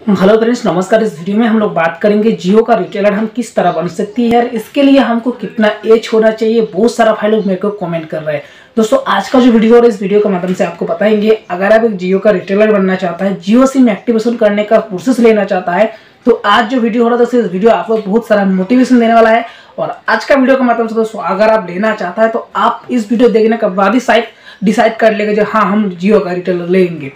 Hello friends, नमस्कार। इस video में हम लोग बात करेंगे जियो का रिटेलर हम किस तरह बन सकती है इसके लिए हमको कितना एज होना चाहिए, बहुत सारा भाई लोग मेरे को कमेंट कर रहे हैं। दोस्तों, आज का जो वीडियो और इस वीडियो के माध्यम से आपको बताएँगे, अगर आप एक जियो का रिटेलर बनना चाहता है, जियो सिम एक्टिवेशन करने का प्रोसेस लेना चाहता है तो आज जो वीडियो हो रहा है इस वीडियो आपको बहुत सारा मोटिवेशन देने वाला है। और आज का वीडियो के माध्यम से, दोस्तों, अगर आप लेना चाहता है तो आप इस वीडियो देखने के बाद ही साइड डिसाइड कर लेंगे जो हाँ हम जियो का रिटेलर लेंगे।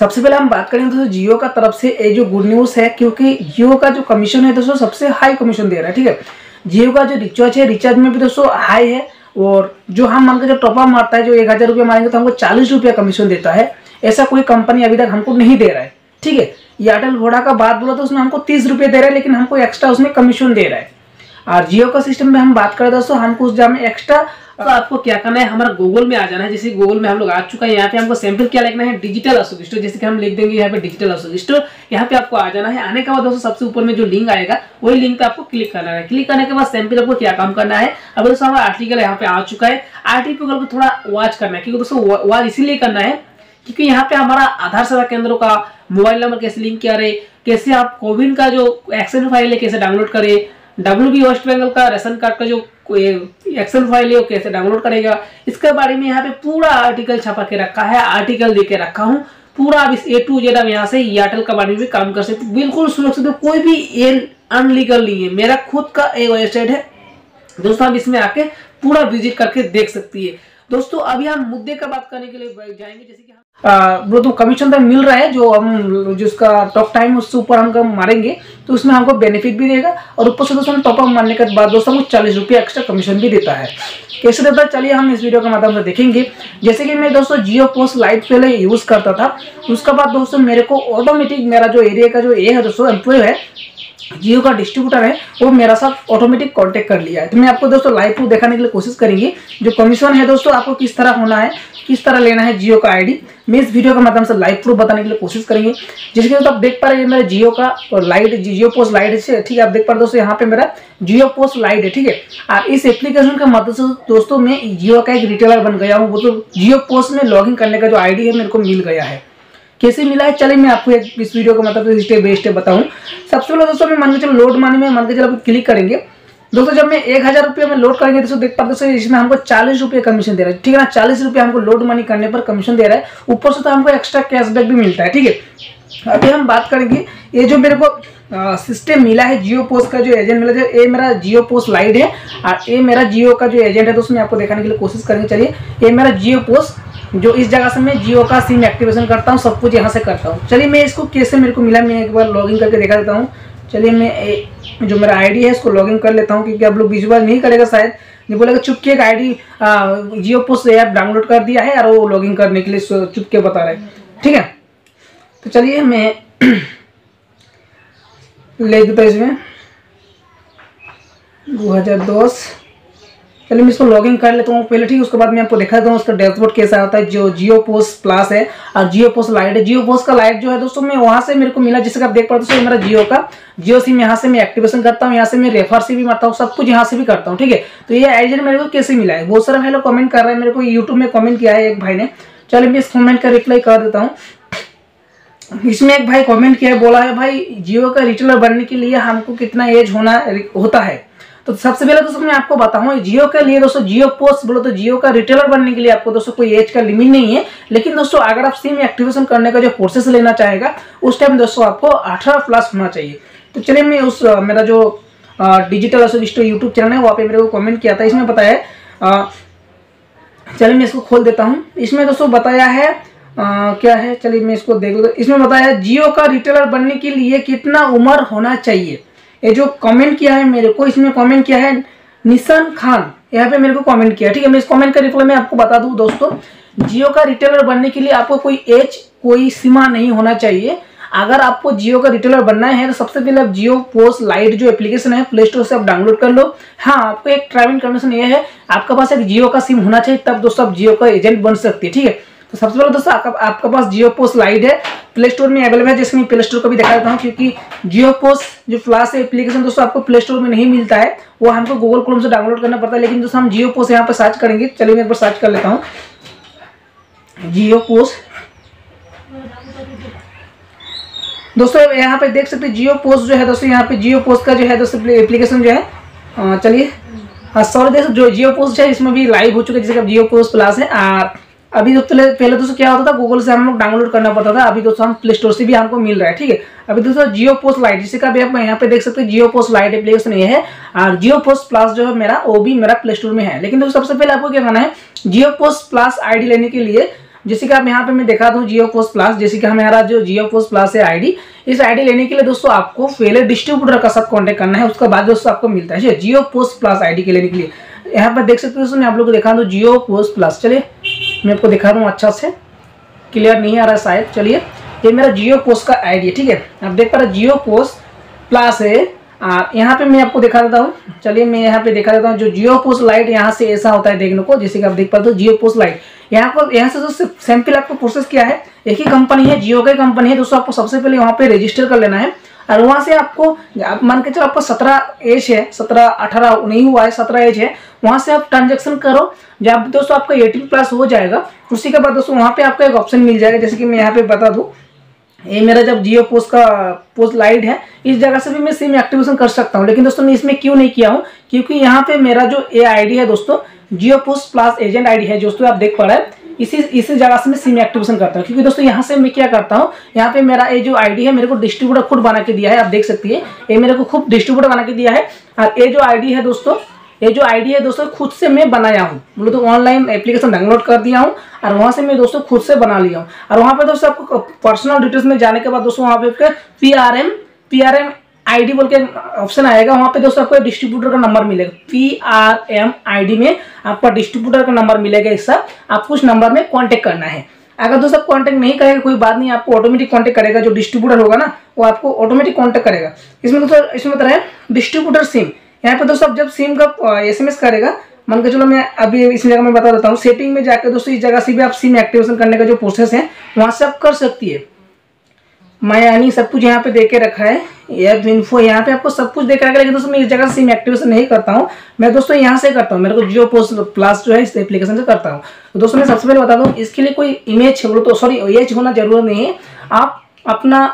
सबसे पहले हम बात करें दोस्तों जियो का तरफ़ से ये जो गुड न्यूज़ है, क्योंकि जियो का जो कमीशन है दोस्तों सबसे हाई कमीशन दे रहा है, ठीक है? जियो का जो रिचार्ज है रिचार्ज में भी दोस्तों हाई है, और जो हम मान के जो टॉपअप मारता है, जो एक हज़ार रुपया मारेंगे तो हमको चालीस रुपया कमीशन देता है। ऐसा कोई कंपनी अभी तक हमको नहीं दे रहा है, ठीक है? एयरटेल घोड़ा का बात बोला तो उसमें हमको तीस रुपये दे रहा है, लेकिन हमको एक्स्ट्रा उसमें कमीशन दे रहा है। और जियो का सिस्टम में हम बात करें दोस्तों, हमको उस जगह में एक्स्ट्रा तो आपको क्या करना है, हमारा गूगल में आ जाना है। जैसे गूगल में हम लोग आ चुका है, यहाँ पे हमको सैंपल क्या लिखना है? डिजिटल अशोक स्टोर जैसे कि हम लिख देंगे यहाँ पे डिजिटल अशोक स्टोर यहाँ पे आपको आ जाना है। आने के बाद दोस्तों, सबसे ऊपर में जो लिंक आएगा, वही लिंक पे आपको क्लिक करना है। क्लिक करने के बाद सैंपल आपको क्या काम करना है? अब दोस्तों, हमारा आर्टिकल यहाँ पे आ चुका है। आर्टिकल को थोड़ा वॉच करना है, क्योंकि दोस्तों वॉच इसीलिए करना है, क्योंकि यहाँ पे हमारा आधार सेवा केंद्रों का मोबाइल नंबर कैसे लिंक किया रहे, कैसे आप कोविन का जो एक्सेल फ़ाइल है, कैसे डाउनलोड करें डब्ल्यू बी वेस्ट बंगाल का रेशन कार्ड का जो एक्सेल फ़ाइल है, वो कैसे डाउनलोड करेगा? इसके बारे में यहाँ पे पूरा आर्टिकल छपा के रखा है आर्टिकल दे के रखा हूँ। पूरा अब इस ए टू जेड यहाँ से एयरटेल का बारे में भी काम कर सकते बिल्कुल सुरक्षित कोई भी अनलीगल नहीं है। मेरा खुद का एक वेबसाइट है। दोस्तों, आप इसमें आके पूरा विज़िट करके देख सकती है। दोस्तों, अभी हम मुद्दे का बात करने के लिए जाएँगे, जैसे कि हम तो कमीशन तो मिल रहा है, जो हम, जिसका टॉक टाइम उससे ऊपर हम मारेंगे तो उसमें हमको बेनिफिट भी देगा, और ऊपर से दोस्तों टॉपअप मारने के बाद दोस्तों हमको चालीस रुपये एक्स्ट्रा कमीशन भी देता है। कैसे देता है? चलिए हम इस वीडियो के माध्यम से देखेंगे। जैसे कि मैं दोस्तों जियो पोस्ट लाइट पहले यूज़ करता था, उसके बाद दोस्तों मेरे को ऑटोमेटिक मेरा जो एरिया का जो ए है दोस्तों एम्प्लॉय है जियो का डिस्ट्रीब्यूटर है, वो मेरा साथ ऑटोमेटिक कांटेक्ट कर लिया है। तो मैं आपको दोस्तों लाइव प्रूफ दिखाने के लिए कोशिश करेंगे, जो कमीशन है दोस्तों, आपको किस तरह होना है, किस तरह लेना है जियो का आईडी मैं इस वीडियो के माध्यम से लाइव प्रूफ बताने के लिए कोशिश करेंगे। जिसके दोस्तों, आप देख पा रहे हैं मेरा जियो का लाइट जियो पोस्ट लाइट से ठीक है? आप देख पा रहे दोस्तों, यहाँ पे मेरा जियो पोस्ट लाइट है, ठीक है? और इस एप्लीकेशन के मदद से दोस्तों, मैं जियो का एक रिटेलर बन गया हूँ। वो तो जियो पोस्ट में लॉगिन करने का जो आईडी है, मेरे को मिल गया है। कैसे मिला है? चले, मैं आपको इस वीडियो को मतलब स्टेप बाई स्टेप बताऊँ। सबसे पहले दोस्तों, मैं मान के चलो लोड मानी में, मान के चलो क्लिक करेंगे। दोस्तों, जब मैं एक हज़ार रुपये में लोड करेंगे दोस्तों देख पाते दोस्तों, इसमें हमको चालीस रुपये कमीशन दे रहा है। ठीक है ना? चालीस रुपये हमको लोड मनी करने पर कमीशन दे रहा है। ऊपर से तो हमको एक्स्ट्रा कैशबैक भी मिलता है, ठीक है? अभी हम बात करेंगे, ये जो मेरे को सिस्टम मिला है जियो पोस्ट का जो एजेंट मिला ये मेरा जियो पोस्ट लाइट है। और ये मेरा जियो का जो एजेंट है, दोस्तों, मैं आपको दिखाने के लिए कोशिश करेंगे, चलिए। ये मेरा जियो पोस्ट जो इस जगह से मैं जियो का सिम एक्टिवेशन करता हूँ सब कुछ यहाँ से करता हूँ। चलिए मैं इसको कैसे मेरे को मिला मैं एक बार लॉगिन करके देखा देता हूँ। चलिए मैं ए, जो मेरा आईडी है इसको लॉगिन कर लेता हूँ क्योंकि आप लोग विजुअल नहीं करेगा शायद। ये बोलेगा चुपके एक ID Jio post app download कर दिया है और वो लॉगिन करने के लिए चुपके बता रहे ठीक है? तो चलिए मैं ले देता इसमें। दो हज़ार दस। चलिए मैं इसको लॉगिन कर लेता हूँ, पहले ठीक उसके बाद मैं आपको दिखा देता हूँ उसका डैशबोर्ड कैसा होता है, जो जियो पोस्ट प्लस है, और जियो पोस्ट लाइट है। जियो पोस्ट का लाइट जो है दोस्तों, मैं वहाँ से मेरे को मिला जिसका आप देख पाते हो, मेरा जियो का जियो सिम यहाँ से मैं एक्टिवेशन करता हूँ, यहाँ से मैं रेफर से भी मारता हूँ, सब कुछ यहाँ से भी करता हूँ, ठीक है? तो ये आइडिया मेरे को कैसे मिला है? बहुत सारे भाई लोग कमेंट कर रहे हैं, मेरे को यूट्यूब में कमेंट किया है एक भाई ने। चलिए मैं इस कमेंट का रिप्लाई कर देता हूँ। इसमें एक भाई कमेंट किया है, बोला है, भाई जियो का रिटेलर बनने के लिए हमको कितना एज होना, होता है? तो सबसे पहले दोस्तों मैं आपको बताऊँ जियो के लिए दोस्तों जियो पोस्ट बोलो तो जियो का रिटेलर बनने के लिए आपको दोस्तों कोई एज का लिमिट नहीं है। लेकिन दोस्तों अगर आप सिम एक्टिवेशन करने का जो प्रोसेस लेना चाहेगा उस टाइम दोस्तों आपको अठारह प्लस होना चाहिए। तो चलिए मैं उस मेरा जो डिजिटल यूट्यूब चैनल है वहाँ पे मेरे को कमेंट किया था इसमें बताया चलिए मैं इसको खोल देता हूँ। इसमें दोस्तों बताया है आ, क्या है? चलिए मैं इसको देख लो। इसमें बताया जियो का रिटेलर बनने के लिए कितना उम्र होना चाहिए? ये जो कमेंट किया है मेरे को, इसमें कमेंट किया है निशान खान। यहाँ पे मेरे को कमेंट किया ठीक है, मैं इस कमेंट का रिप्लाई मैं आपको बता दूँ दोस्तों, जियो का रिटेलर बनने के लिए आपको कोई एज कोई सीमा नहीं होना चाहिए। अगर आपको जियो का रिटेलर बनना है तो सबसे पहले आप जियो पोस्ट लाइट जो एप्लीकेशन है प्ले स्टोर से आप डाउनलोड कर लो। हाँ आपको एक ट्राइविंग कंडीशन ये है, आपके पास एक जियो का सिम होना चाहिए, तब दोस्तों आप जियो का एजेंट बन सकते हैं। ठीक है तो सबसे पहले दोस्तों, आपका, आपके पास जियो पोस्ट लाइट है। प्ले स्टोर में अवेलेबल है, जैसे मैं प्ले स्टोर को भी दिखा देता हूँ, क्योंकि जियो पोस्ट जो फ्लास एप्लीकेशन दोस्तों आपको प्ले स्टोर में नहीं मिलता है, वो हमको गूगल क्रोम से डाउनलोड करना पड़ता है, लेकिन दोस्तों हम जियो पोस्ट यहाँ पर सर्च करेंगे। चलिए मैं एक बार सर्च कर लेता हूँ। जियो पोस्ट दोस्तों यहाँ पे देख सकते हैं जियो पोस्ट जो है दोस्तों, यहाँ पे जियो पोस्ट का जो है दोस्तों एप्लीकेशन जो है चलिए। हाँ सॉरी दोस्तों, जो जियो पोस्ट है, इसमें भी लाइव हो चुका है, जैसे जियो पोस्ट प्लस है अभी तो पहले दोस्तों क्या होता था गूगल से हम लोग डाउनलोड करना पड़ता था, अभी दोस्तों हम प्ले स्टोर से भी हमको मिल रहा है, ठीक है? अभी दोस्तों जियो पोस्ट लाइट जिसका आप यहाँ पे देख सकते हैं जियो पोस्ट लाइट एप्लीकेशन ये है, और जियो पोस्ट प्लस जो है मेरा, वो भी मेरा प्ले स्टोर में है। लेकिन दोस्तों सबसे पहले आपको क्या करना है जियो पोस्ट प्लस आईडी लेने के लिए, जैसे कि आप यहाँ पे मैं दिखा दूँ जियो पोस्ट प्लस जैसे कि हमारा जो जियो पोस्ट प्लस है आईडी इस आईडी लेने के लिए दोस्तों आपको पहले डिस्ट्रीब्यूटर का साथ कॉन्टेक्ट करना है, उसके बाद दोस्तों आपको मिलता है जियो पोस्ट प्लस आईडी के लेने के लिए। यहाँ पर देख सकते हो दोस्तों, मैं आप लोग को दिखा दूँ जियो पोस्ट प्लस चलिए। मैं आपको दिखा रहा हूँ अच्छा से। क्लियर नहीं आ रहा शायद। चलिए, ये मेरा जियो पोस्ट का आईडी है, ठीक है? आप देख पा रहे जियो पोस्ट प्लस है। यहाँ पे मैं आपको दिखा देता हूँ। चलिए, मैं यहाँ पे दिखा देता हूँ। जो जियो पोस्ट लाइट यहाँ से ऐसा होता है देखने को, जैसे कि आप देख पाते हो जियो पोस्ट लाइट यहाँ पर, यहाँ से जो सैंपल आपको प्रोसेस किया है, एक ही कंपनी है जियो की कंपनी है दोस्तों आपको सबसे पहले वहाँ पे रजिस्टर कर लेना है। और वहाँ से आपको आप मान के चलो आपको सत्रह एज है, सत्रह, अठारह नहीं हुआ है, सत्रह एज है, वहाँ से आप ट्रांजेक्शन करो, जब दोस्तों आपका एटीन प्लस हो जाएगा, उसी के बाद दोस्तों वहाँ पे आपको एक ऑप्शन मिल जाएगा, जैसे कि मैं यहाँ पे बता दूँ, ये मेरा जब जियो पोस्ट का पोस्ट लाइट है, इस जगह से भी मैं सिम एक्टिवेशन कर सकता हूँ, लेकिन दोस्तों मैं इसमें क्यों नहीं किया हूँ, क्योंकि यहाँ पे मेरा जो ए आई है दोस्तों Jio post plus agent ID है दोस्तों आप देख पा रहे हैं इसी इसी जगह से मैं सिम एक्टिवेशन करता हूँ। क्योंकि दोस्तों, यहाँ से मैं क्या करता हूँ, यहाँ पे मेरा ये जो आईडी है, मेरे को डिस्ट्रीब्यूटर खुद बना के दिया है, आप देख सकती है। ये मेरे को खुद डिस्ट्रीब्यूटर बना के दिया है। और ये जो आईडी है दोस्तों, ये जो आईडी है दोस्तों, खुद से मैं बनाया हूँ। बोलो तो ऑनलाइन एप्लीकेशन डाउनलोड कर दिया हूँ, और वहाँ से मैं दोस्तों खुद से बना लिया हूँ। और वहाँ पे दोस्तों आपको पर्सनल डिटेल्स में जाने के बाद दोस्तों, वहाँ पे P R M P R M I D बोल के ऑप्शन आएगा, वहाँ पे दोस्तों आपको डिस्ट्रीब्यूटर का नंबर मिलेगा। पी आर एम आई में आपका डिस्ट्रीब्यूटर का नंबर मिलेगा इसका आपको उस नंबर में कॉन्टेक्ट करना है। अगर दोस्तों कॉन्टेक्ट नहीं करेगा, कोई बात नहीं, आपको ऑटोमेटिक कॉन्टेक्ट करेगा, जो डिस्ट्रीब्यूटर होगा ना, वो आपको ऑटोमेटिक कॉन्टेक्ट करेगा। इसमें दोस्तों, इसमें मतलब है डिस्ट्रीब्यूटर सिम यहाँ पे दोस्तों जब सिम का एस करेगा, मान के चलो मैं अभी इस जगह में बता देता हूँ सेटिंग में जाकर दोस्तों इस जगह से भी आप सिम एक्टिवेशन करने का जो प्रोसेस है, वहाँ से आप कर सकती है। मैं यानी सब कुछ यहाँ पे दे के रखा है। ऐप इन्फो यहाँ पे आपको सब कुछ देख रखा है दोस्तों मैं इस जगह से सिम एक्टिवेशन नहीं करता हूँ। मैं दोस्तों यहाँ से करता हूँ, मेरे को जियो पोस्ट प्लस जो है, इस एप्लीकेशन से करता हूँ। तो दोस्तों मैं सबसे पहले बता दूँ, इसके लिए कोई इमेज बोलो तो सॉरी एज होना ज़रूरत नहीं है। आप अपना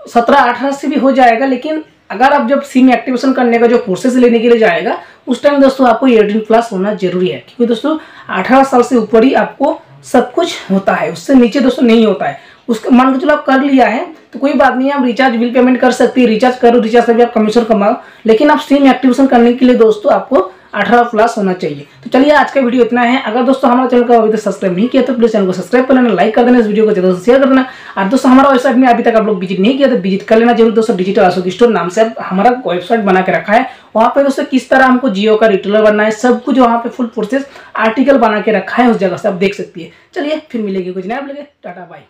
सत्रह, अठारह से भी हो जाएगा, लेकिन अगर आप जब सिम एक्टिवेशन करने का जो प्रोसेस लेने के लिए जाएगा, उस टाइम दोस्तों आपको एटीन प्लस होना ज़रूरी है। क्योंकि दोस्तों, अठारह साल से ऊपर ही आपको सब कुछ होता है, उससे नीचे दोस्तों नहीं होता है। उसका मान के चलो आप कर लिया है तो कोई बात नहीं आप रिचार्ज बिल पेमेंट कर सकती है रिचार्ज करो रिचार्ज से भी आप कमीशन कमाओ, लेकिन आप सिम एक्टिवेशन करने के लिए दोस्तों आपको अठारह प्लस होना चाहिए। तो चलिए आज का वीडियो इतना है। अगर दोस्तों हमारे चैनल को अभी तक सब्सक्राइब नहीं किया तो प्लीज़ चैनल को सब्सक्राइब कर लेना लाइक कर देना, इस वीडियो को ज़रूर शेयर कर देना और दोस्तों हमारा वेबसाइट में अभी तक आप लोग विज़िट नहीं किया तो विज़िट कर लेना ज़रूर दोस्तों डिजिटल अशोक स्टोर नाम से हमारा वेबसाइट बना के रखा है। वहाँ पे दोस्तों किस तरह हमको जियो का रिटेलर बनना है, सब कुछ वहाँ पे फुल प्रोसेस आर्टिकल बना के रखा है, उस जगह से आप देख सकती है। चलिए फिर मिलेगी कुछ नया लगे टाटा बाय